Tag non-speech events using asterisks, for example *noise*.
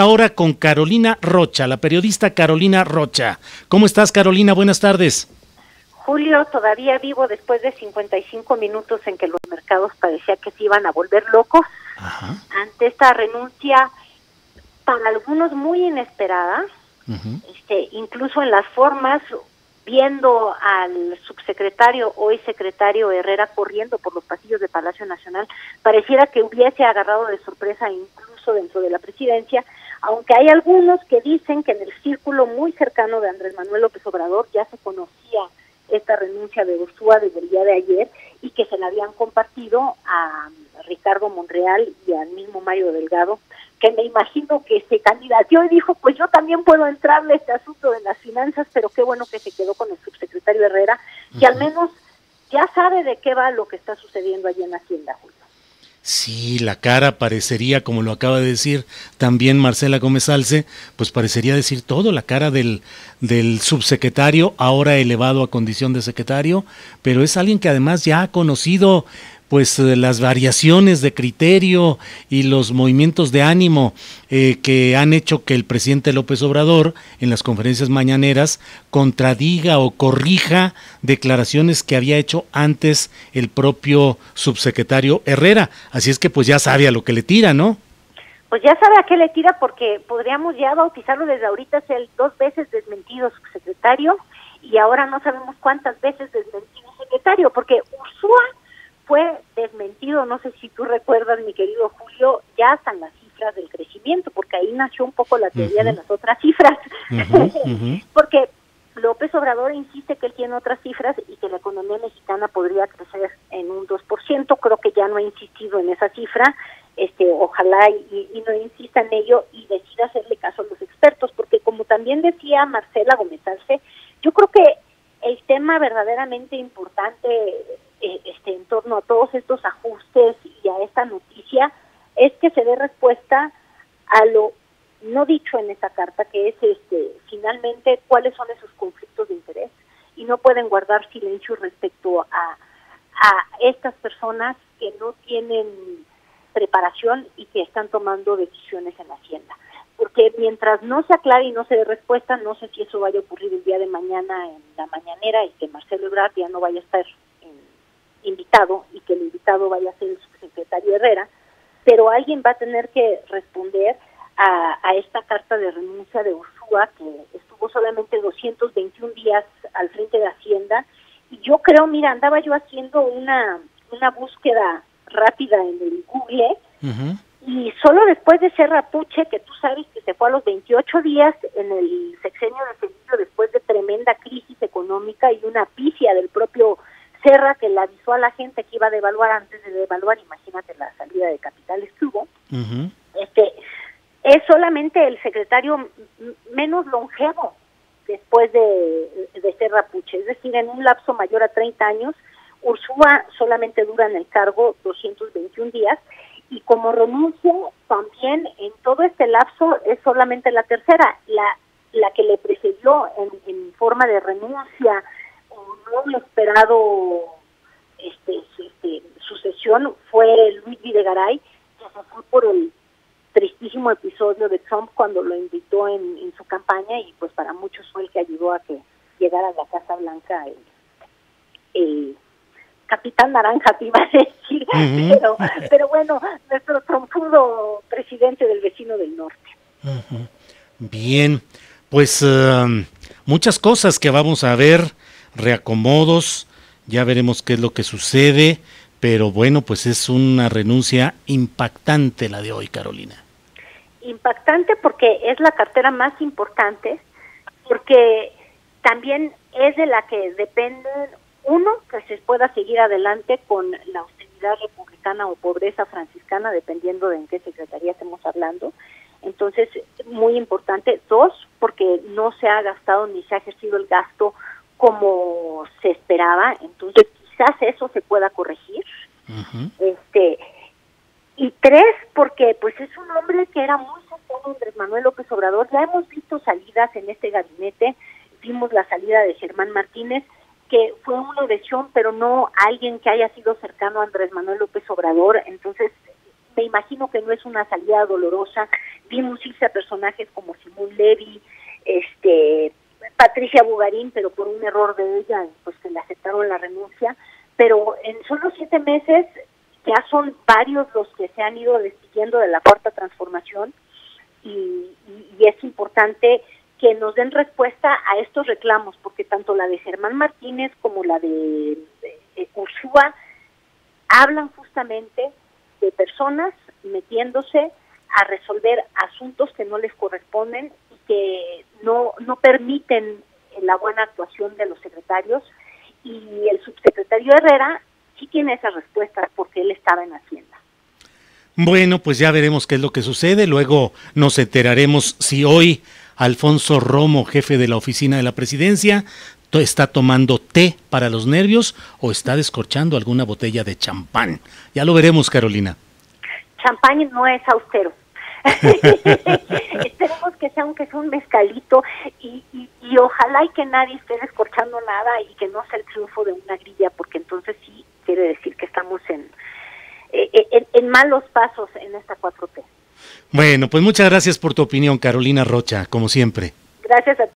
ahora con Carolina Rocha, la periodista Carolina Rocha. ¿Cómo estás, Carolina? Buenas tardes. Julio, todavía vivo después de 55 minutos en que los mercados parecía que se iban a volver locos ante esta renuncia para algunos muy inesperada, este, incluso en las formas, viendo al subsecretario, hoy secretario Herrera, corriendo por los pasillos de Palacio Nacional, pareciera que hubiese agarrado de sorpresa incluso dentro de la presidencia aunque hay algunos que dicen que en el círculo muy cercano de Andrés Manuel López Obrador ya se conocía esta renuncia de Ursúa desde el día de ayer y que se la habían compartido a Ricardo Monreal y al mismo Mario Delgado, que me imagino que se candidateó y dijo, pues yo también puedo entrarle a este asunto de las finanzas, pero qué bueno que se quedó con el subsecretario Herrera, que al menos ya sabe de qué va lo que está sucediendo allí en Hacienda, Julio. Sí, la cara parecería, como lo acaba de decir también Marcela Gómez Alce, pues parecería decir todo, la cara del, del subsecretario, ahora elevado a condición de secretario, pero es alguien que además ya ha conocido pues eh, las variaciones de criterio y los movimientos de ánimo eh, que han hecho que el presidente López Obrador en las conferencias mañaneras contradiga o corrija declaraciones que había hecho antes el propio subsecretario Herrera. Así es que pues ya sabe a lo que le tira, ¿no? Pues ya sabe a qué le tira porque podríamos ya bautizarlo desde ahorita, es el dos veces desmentido subsecretario y ahora no sabemos cuántas veces desmentido secretario, porque Ursúa fue desmentido, no sé si tú recuerdas, mi querido Julio, ya están las cifras del crecimiento, porque ahí nació un poco la teoría de las otras cifras, *laughs* porque López Obrador insiste que él tiene otras cifras y que la economía mexicana podría crecer en un 2%, creo que ya no ha insistido en esa cifra, este ojalá y, y no insista en ello y decida hacerle caso a los expertos, porque como también decía Marcela Gómez Arce, yo creo que el tema verdaderamente importante este, en torno a todos estos ajustes y a esta noticia es que se dé respuesta a lo no dicho en esa carta, que es este finalmente cuáles son esos conflictos de interés y no pueden guardar silencio respecto a, a estas personas que no tienen preparación y que están tomando decisiones en la Hacienda. Porque mientras no se aclare y no se dé respuesta, no sé si eso vaya a ocurrir el día de mañana en la mañanera y que Marcelo Ebrard ya no vaya a estar invitado y que el invitado vaya a ser el subsecretario Herrera, pero alguien va a tener que responder a, a esta carta de renuncia de Ursúa, que estuvo solamente 221 días al frente de Hacienda, y yo creo, mira, andaba yo haciendo una, una búsqueda rápida en el Google, y solo después de ser Rapuche, que tú sabes que se fue a los 28 días en el sexenio de Cedillo después de tremenda crisis económica y una pifia del propio Serra que le avisó a la gente que iba a devaluar antes de devaluar, imagínate la salida de capitales que hubo, este, es solamente el secretario menos longevo después de, de ser Rapuche, es decir, en un lapso mayor a 30 años, Ursúa solamente dura en el cargo 221 días y como renuncia también en todo este lapso es solamente la tercera, la, la que le precedió en, en forma de renuncia no esperado este, este, sucesión fue Luis Videgaray, que se fue por el tristísimo episodio de Trump cuando lo invitó en, en, su campaña y pues para muchos fue el que ayudó a que llegara a la Casa Blanca el, el capitán naranja, te iba a decir, pero, pero bueno, nuestro trompudo presidente del vecino del norte. Bien, pues uh, muchas cosas que vamos a ver reacomodos, ya veremos qué es lo que sucede, pero bueno, pues es una renuncia impactante la de hoy, Carolina. Impactante porque es la cartera más importante, porque también es de la que depende, uno, que se pueda seguir adelante con la austeridad republicana o pobreza franciscana, dependiendo de en qué secretaría estemos hablando. Entonces, muy importante. Dos, porque no se ha gastado ni se ha ejercido el gasto como se esperaba, entonces quizás eso se pueda corregir. Este y tres, porque pues es un hombre que era muy cercano Andrés Manuel López Obrador. Ya hemos visto salidas en este gabinete, vimos la salida de Germán Martínez, que fue una lesión, pero no alguien que haya sido cercano a Andrés Manuel López Obrador. Entonces, me imagino que no es una salida dolorosa. vimos irse a personajes como Simón Levy, Patricia Bugarín, pero por un error de ella, pues que le aceptaron la renuncia, pero en solo siete meses ya son varios los que se han ido despidiendo de la cuarta transformación. Y, es importante que nos den respuesta a estos reclamos, porque tanto la de Germán Martínez como la de, de Ursúa hablan justamente de personas metiéndose a resolver asuntos que no les corresponden y que no, no permiten la buena actuación de los secretarios. Y el subsecretario Herrera sí tiene esas respuestas porque él estaba en Hacienda. Bueno, pues ya veremos qué es lo que sucede. Luego nos enteraremos si hoy Alfonso Romo, jefe de la oficina de la presidencia, está tomando té para los nervios o está descorchando alguna botella de champán. Ya lo veremos, Carolina. Champán no es austero. *laughs* Esperemos que sea aunque sea un mezcalito y, y, ojalá y que nadie esté descorchando nada y que no sea el triunfo de una grilla, porque entonces sí quiere decir que estamos en, eh, en, en malos pasos en esta 4T. Bueno, pues muchas gracias por tu opinión, Carolina Rocha, como siempre. Gracias a ti.